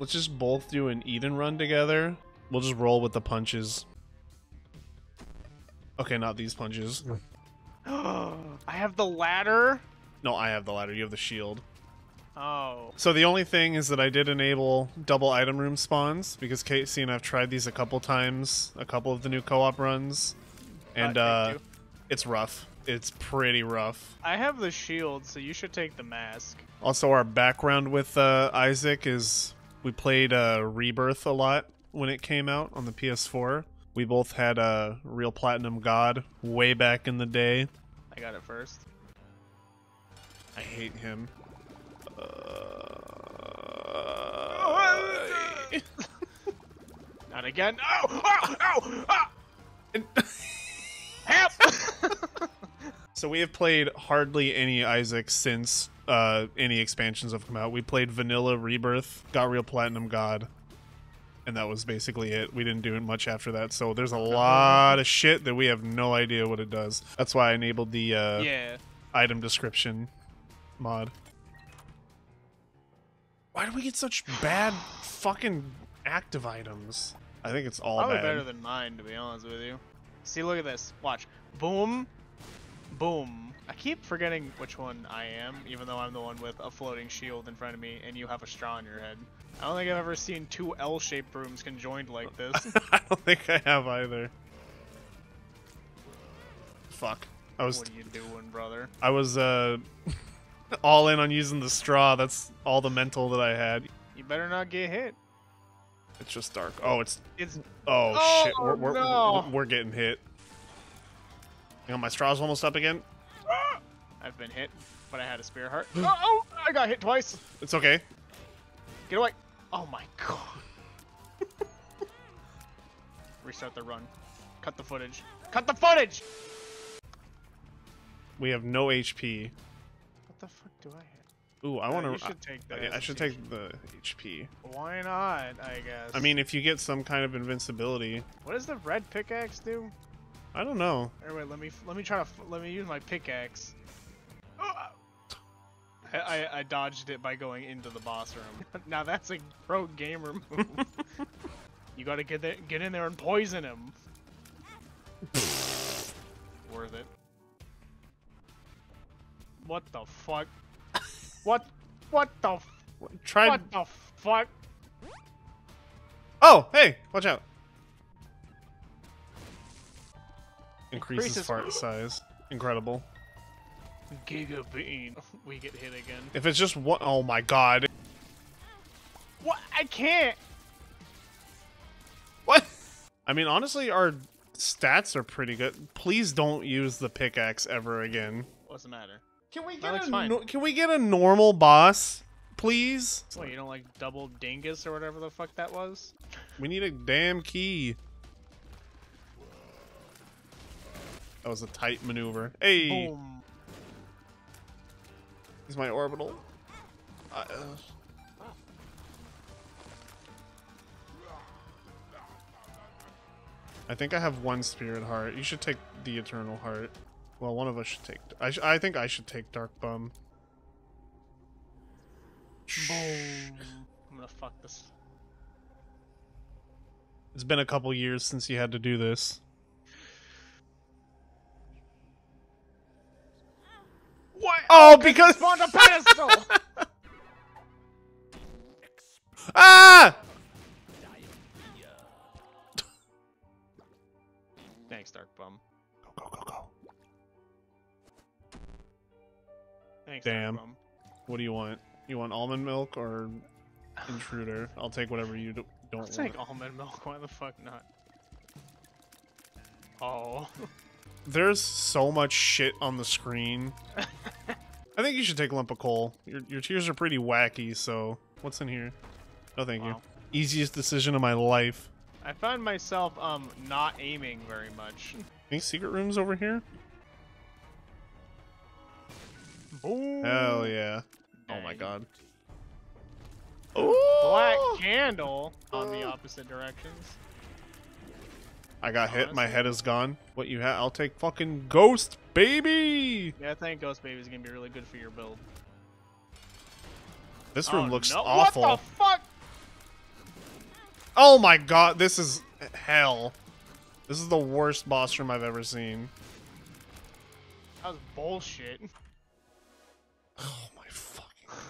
Let's just both do an Eden run together. We'll just roll with the punches. Okay, not these punches. I have the ladder. No, I have the ladder. You have the shield. Oh. So the only thing is that I did enable double item room spawns because Casey and I've tried these a couple times, a couple of the new co-op runs, and Uh, uh, it's rough. It's pretty rough. I have the shield, so you should take the mask. Also, our background with uh, Isaac is we played uh, Rebirth a lot when it came out on the PS4. We both had a Real Platinum God way back in the day. I got it first. I hate him. Uh, Not again. Oh! Oh! Oh! oh! Help! so we have played hardly any Isaac since uh, any expansions have come out. We played Vanilla Rebirth, got Real Platinum God, and that was basically it. We didn't do it much after that. So there's a lot of shit that we have no idea what it does. That's why I enabled the uh, yeah. item description mod. Why do we get such bad fucking active items? I think it's all Probably bad. better than mine, to be honest with you. See, look at this. Watch. Boom. Boom. I keep forgetting which one I am, even though I'm the one with a floating shield in front of me and you have a straw in your head. I don't think I've ever seen two L-shaped rooms conjoined like this. I don't think I have either. Fuck. I was what are you doing, brother? I was uh all in on using the straw. That's all the mental that I had. You better not get hit. It's just dark. Oh, it's It's oh, Oh, shit. We're we're, no. we're getting hit. You know, my straw's almost up again. I've been hit, but I had a spirit heart. oh, oh, I got hit twice. It's okay. Get away. Oh my god. Restart the run. Cut the footage. Cut the footage! We have no HP. What the fuck do I have? Ooh, I Uh, want to. should take that I should take the HP. Why not, I guess? I mean, if you get some kind of invincibility, what does the red pickaxe do? I don't know. Wait, let me let me try to let me use my pickaxe. Ah! I, I, I dodged it by going into the boss room. now that's a pro gamer move. you gotta get there, get in there and poison him. Worth it. What the fuck? What? What the? F- Try. what the fuck? Oh, hey, watch out. Increases, Increases- fart size. Incredible. Giga bean. We get hit again. If it's just one, oh my god. What? I can't. What? I mean, honestly, our stats are pretty good. Please don't use the pickaxe ever again. What's the matter? Can we get get a a no- can we get a normal boss, please? What, you don't like double dingus or whatever the fuck that was? We need a damn key. That was a tight maneuver. Hey, Boom. is my orbital? Uh, I think I have one spirit heart. You should take the eternal heart. Well, one of us should take. I, sh- I think I should take dark bum. Boom. I'm gonna fuck this. It's been a couple years since you had to do this. Oh, because Spawned a pedestal! ah! Thanks, Dark Bum. Go go go go! Thanks, Damn. Dark Bum. What do you want? You want almond milk or intruder? I'll take whatever you do- don't I'll want. take almond milk. Why the fuck not? Oh. There's so much shit on the screen. I think you should take a lump of coal. Your your tears are pretty wacky. So what's in here? No, thank you. Easiest decision of my life. I found myself um not aiming very much. Any secret rooms over here? Boom. Hell yeah! Oh my Dang. god. Black candle on the opposite directions. I got hit. Oh, my head is gone. What you have? I'll take fucking ghost, baby. Yeah, I think Ghost Baby is gonna be really good for your build. This oh, room Oh, looks no. awful. What the fuck? Oh my god, this is hell. This is the worst boss room I've ever seen. That was bullshit. Oh my fucking.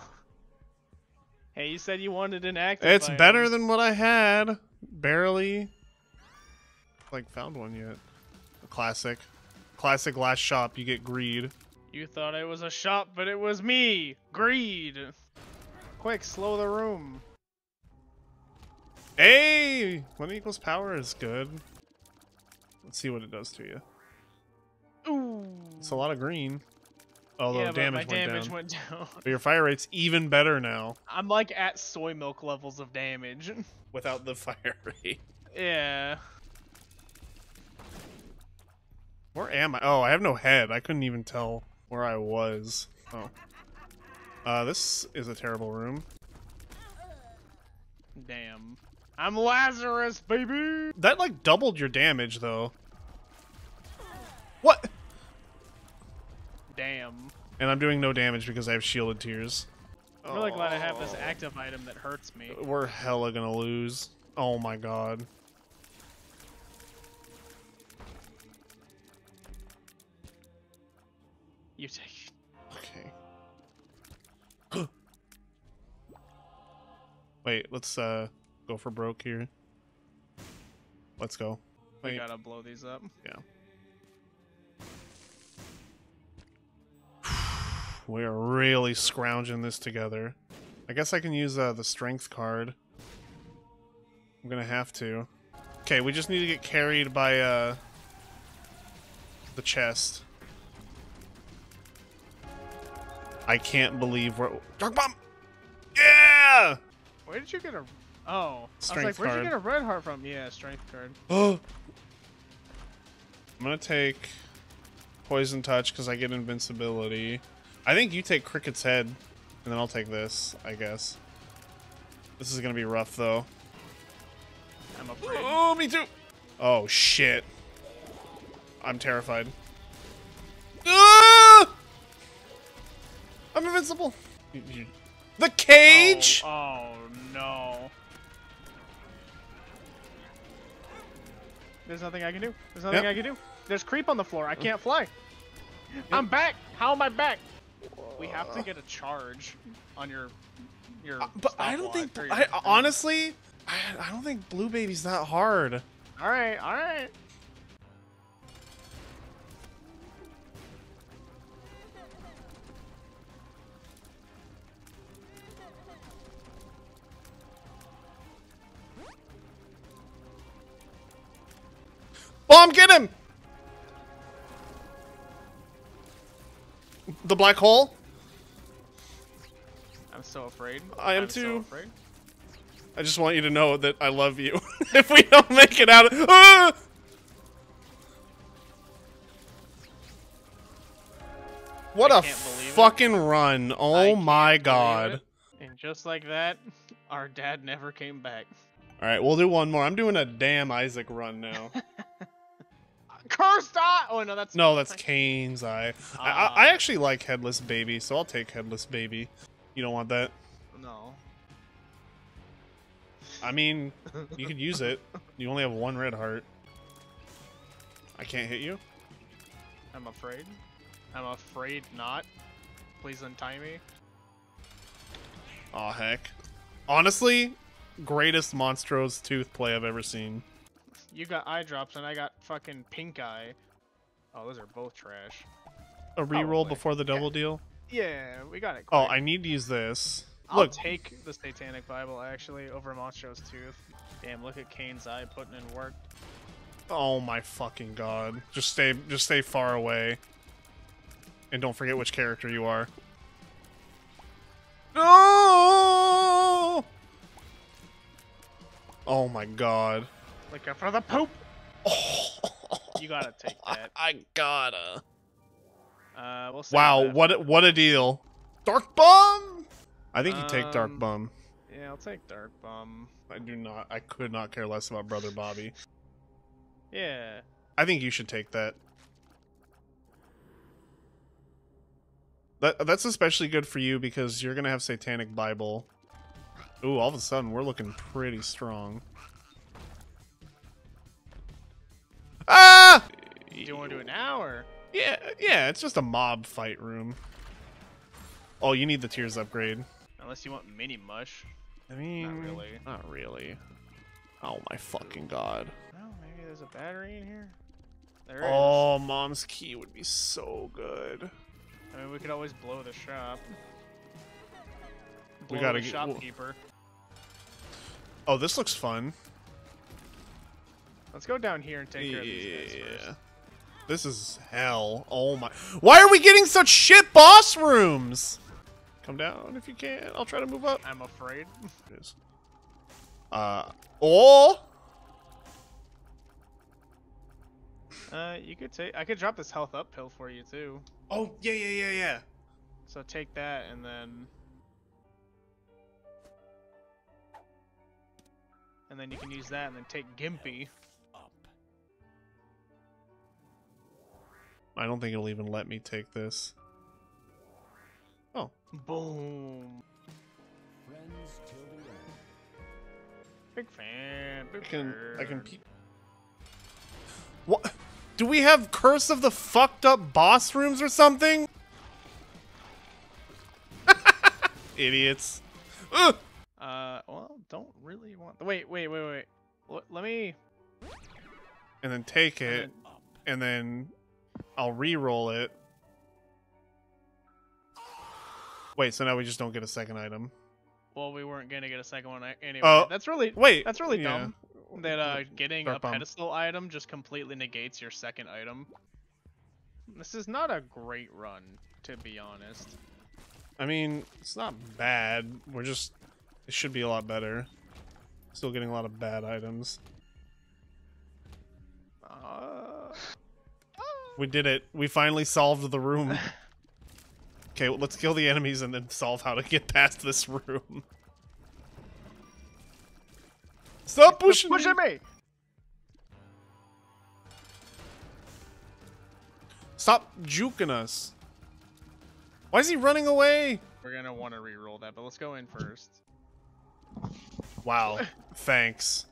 Hey, you said you wanted an active. It's item. better than what I had. Barely. Like found one yet. A classic. Classic last shop. You get greed. You thought it was a shop, but it was me. Greed. Quick, slow the room. Hey, one equals power is good. Let's see what it does to you. Ooh. It's a lot of green. Although yeah, but damage, my went, damage down. went down. But your fire rate's even better now I'm like at soy milk levels of damage. without the fire rate. yeah. Where am I? Oh, I have no head. I couldn't even tell where I was. Oh. Uh, this is a terrible room. Damn. I'm Lazarus, baby. That, like, doubled your damage, though. What? Damn. And I'm doing no damage because I have shielded tears. I'm really glad I have this active item that hurts me. We're hella gonna lose. Oh my god. You take. Okay. Wait, let's uh go for broke here. Let's go. We gotta blow these up. Yeah. We're really scrounging this together. I guess I can use uh, the strength card. I'm gonna have to. Okay, we just need to get carried by uh the chest. I can't believe we're Dark Bum! Yeah! Where did you get a? Oh, I was Strength like, where'd card. you get a red heart from? Yeah, strength card. Oh. I'm gonna take poison touch because I get invincibility. I think you take Cricket's head, and then I'll take this. I guess. This is gonna be rough though. I'm afraid. Oh, me too. Oh shit. I'm terrified. I'm invincible. The cage. Oh, oh no. There's nothing I can do. There's nothing Yep. I can do. There's creep on the floor. I can't fly. I'm back. How am I back? We have to get a charge on your your. Uh, but I don't think. I honestly, I, I don't think Blue Baby's that hard. All right, all right. Bomb, get him! The black hole. I'm so afraid. I am I'm so too. afraid. I just want you to know that I love you. if we don't make it out, of, ah! What I a can't it. fucking run! Oh I my god! And just like that, our dad never came back. All right, we'll do one more. I'm doing a damn Isaac run now. Cursed eye! Oh no, that's no, that's Cain's eye. I, I, Ah. I actually like Headless Baby, so I'll take Headless Baby. You don't want that? no. I mean, you could use it. You only have one red heart. I can't hit you. I'm afraid. I'm afraid not. Please untie me. Aw, heck. Honestly, greatest Monstro's Tooth play I've ever seen. You got eye drops and I got fucking pink eye. Oh, those are both trash. A oh reroll Probably. before the double deal? Yeah, we got it. Oh. I need to use this. I'll Look, take the Satanic Bible actually over Monstro's Tooth. Damn, look at Cain's eye putting in work. oh my fucking god. Just stay just stay far away. And don't forget which character you are. No! Oh my god. Looking for the poop. You gotta take that. I gotta. Uh, we'll save Wow, that. what a, what a deal. Dark Bum? I think you take Dark Um, Bum. Yeah, I'll take Dark Bum. I do not. I could not care less about Brother Bobby. Yeah. I think you should take that. That that's especially good for you because you're gonna have Satanic Bible. Ooh, all of a sudden we're looking pretty strong. Do you want to do it now or? Yeah, yeah, it's just a mob fight room. Oh, you need the tears upgrade. Unless you want mini mush. I mean, not really. Not really. Oh my fucking god. Well, maybe there's a battery in here. There is. Oh, mom's key would be so good. I mean, we could always blow the shop. We Blow gotta the get- shopkeeper. Oh, this looks fun. Let's go down here and take care of these guys Yeah. first. This is hell. Oh my. Why are we getting such shit boss rooms? Come down if you can. I'll try to move up. I'm afraid. It is. Uh. Oh! Uh, you could take. I could drop this health up pill for you too. Oh, yeah, yeah, yeah, yeah. So take that and then. And then you can use that and then take Gimpy. I don't think it'll even let me take this. Oh. Boom. Big fan. Big I can. I can fan. peek. What? Do we have Curse of the Fucked Up Boss Rooms or something? Idiots. Ugh! Uh, well, don't really want. Wait, wait, wait, wait. L- let me. And then take and it, then- and then I'll re-roll it. Wait, so now we just don't get a second item. Well, we weren't gonna get a second one anyway. Oh, that's really Wait, that's really yeah. dumb. That uh, getting Dark a bomb. pedestal item just completely negates your second item. This is not a great run, to be honest. I mean, it's not bad. We're just. It should be a lot better. Still getting a lot of bad items. Uh, We did it. We finally solved the room. Okay, well, let's kill the enemies and then solve how to get past this room. Stop pushing, pushing me. me. Stop juking us. Why is he running away? We're gonna want to re-roll that, but let's go in first. Wow. Thanks.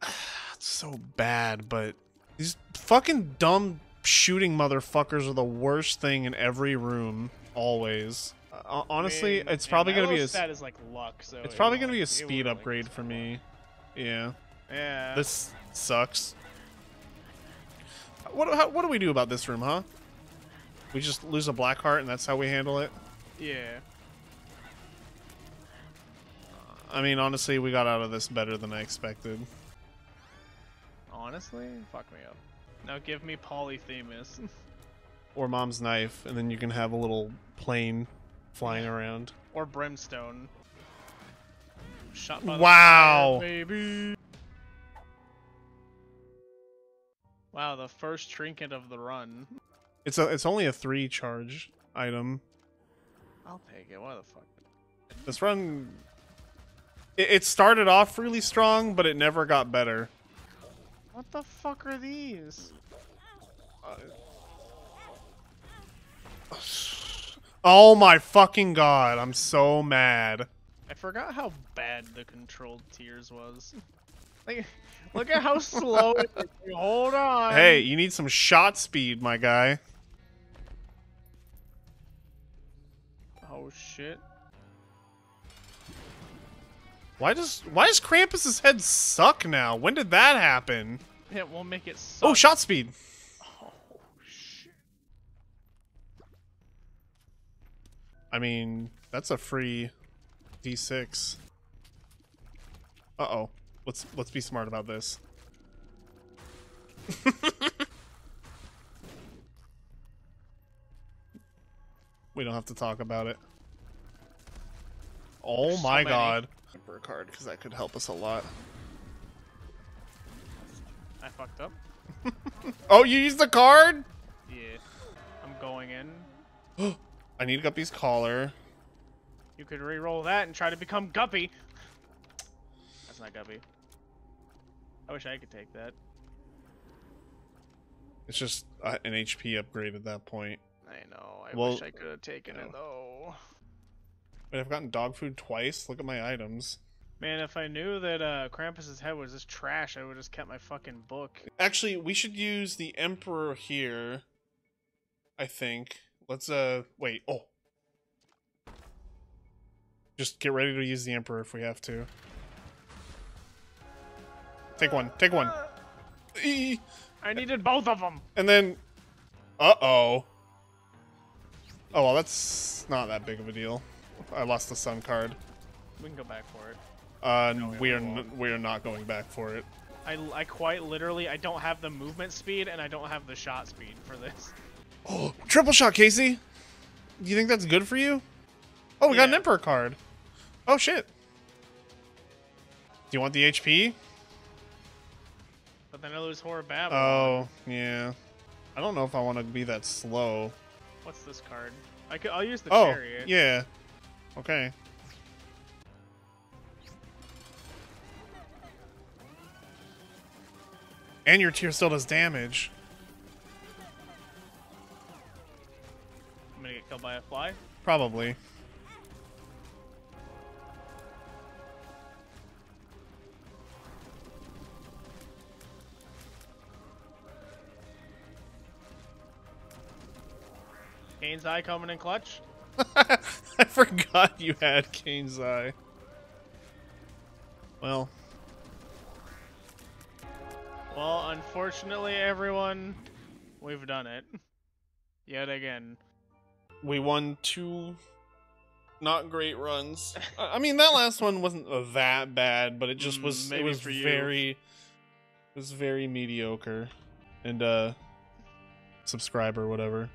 It's so bad, but these fucking dumb shooting motherfuckers are the worst thing in every room. Always. Uh, honestly, I mean, it's probably gonna be a. Stat is like luck, so It's it probably gonna be a speed won't, like, upgrade for me. Yeah. Yeah. This sucks. What how, what do we do about this room, huh? We just lose a black heart and that's how we handle it. Yeah. I mean, honestly, we got out of this better than I expected. Honestly, fuck me up. Now give me Polyphemus. Or mom's knife, and then you can have a little plane flying around. or Brimstone. Shot Wow. fire, baby. Wow, the first trinket of the run. It's a it's only a three charge item. I'll take it. Why the fuck? This run, it, it started off really strong, but it never got better. What the fuck are these? Oh my fucking god! I'm so mad. I forgot how bad the controlled tears was. Like, look at how slow. it is. Hold on. Hey, you need some shot speed, my guy. Oh shit. Why does why does Krampus's head suck now? When did that happen? It won't make it. Suck. Oh, shot speed. Oh shit. I mean, that's a free D6. Uh-oh. Let's let's be smart about this. we don't have to talk about it. Oh There's so my many. god. A card because that could help us a lot. I fucked up. Oh, you used the card? Yeah. I'm going in. I need Guppy's collar. You could re-roll that and try to become Guppy. That's not Guppy. I wish I could take that. It's just uh, an HP upgrade at that point. I know. I Well, wish I could have taken you know. it though. I've gotten dog food twice. Look at my items. Man, if I knew that uh, Krampus's head was just trash, I would just kept my fucking book. Actually, we should use the Emperor here. I think. Let's uh wait. Oh. Just get ready to use the Emperor if we have to. Take one. Take one. Eee. I needed both of them. And then Uh-oh. Oh, well, that's not that big of a deal. I lost the sun card. We can go back for it. Uh, No, we are we are not going back for it. I, I quite literally I don't have the movement speed and I don't have the shot speed for this. Oh, triple shot, Casey. Do you think that's good for you? Oh, we got an Emperor card. Oh shit. Do you want the HP? But then I lose Whore of Babylon. Oh, yeah. I don't know if I want to be that slow. What's this card? I could, I'll use the oh, chariot. yeah. Okay. And your tier still does damage. I'm gonna get killed by a fly. Probably. Cain's Eye coming in clutch. I forgot you had Cain's Eye. Well, Well, unfortunately, everyone, we've done it. Yet again. we won two not great runs. I mean, that last one wasn't that bad, but it just Mm, was. It was very. It was very mediocre, and uh, subscribe or whatever.